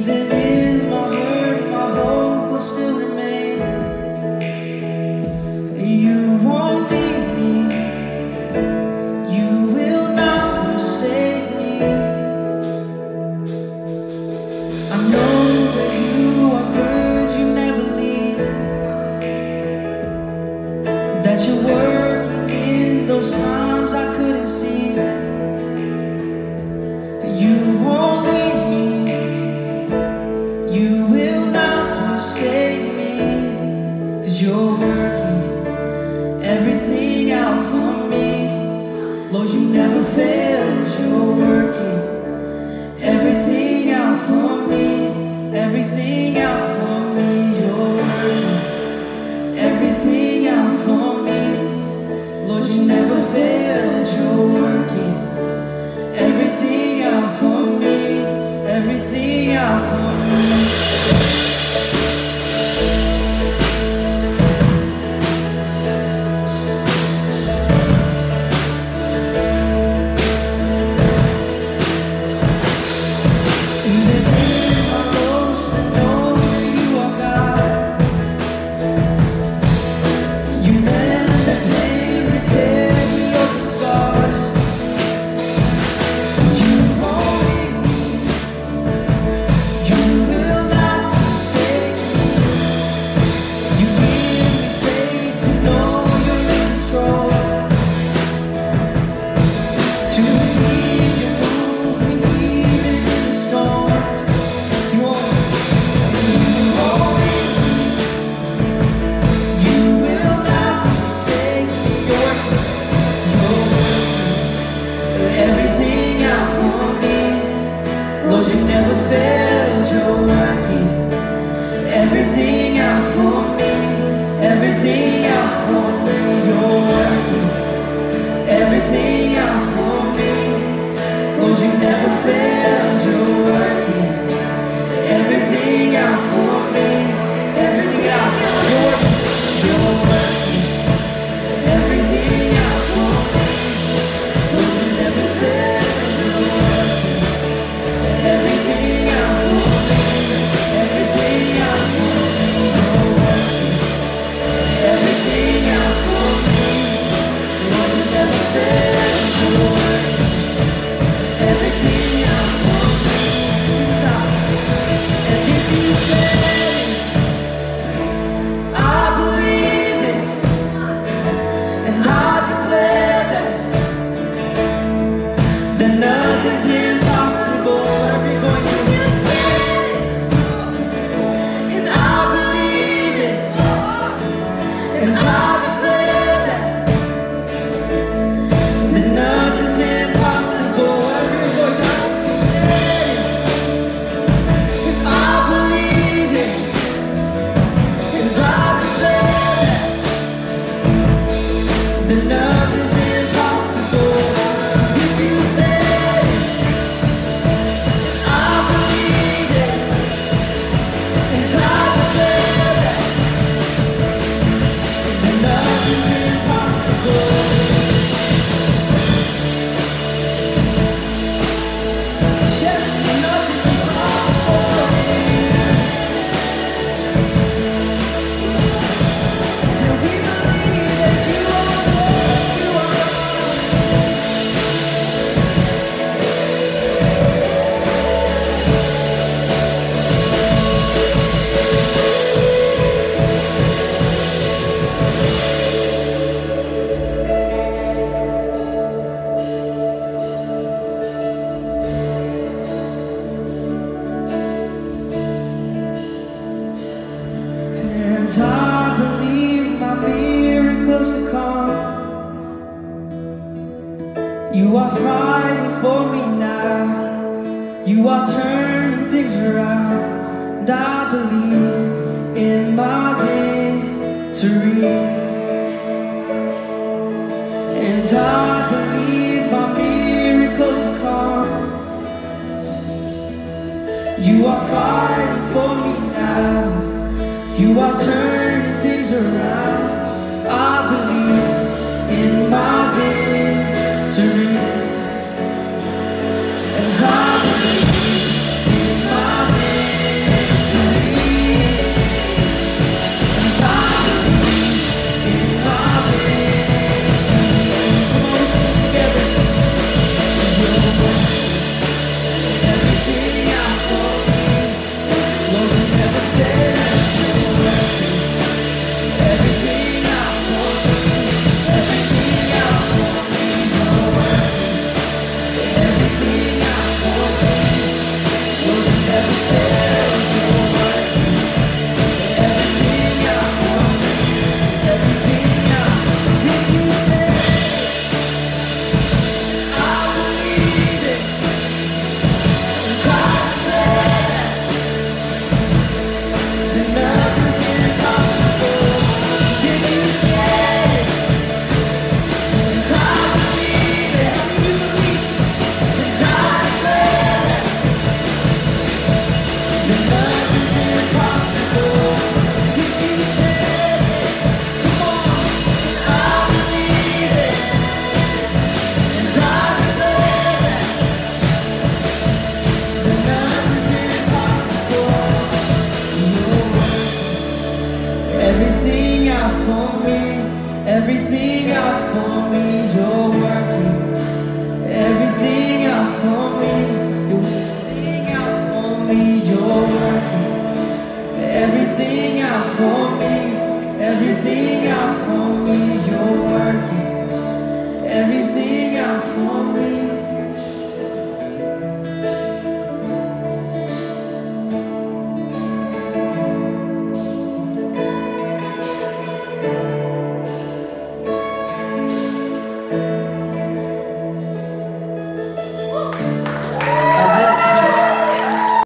even if never fail. time I believe my miracles to come. You are fighting for me now. You are turning things around. And I believe in my victory. And I believe my miracles to come. You are fighting for me you are turning things around. for me, everything out for me, you're working. Everything out for me, everything out for me, you're working. Everything out for me, everything out for me, you're working.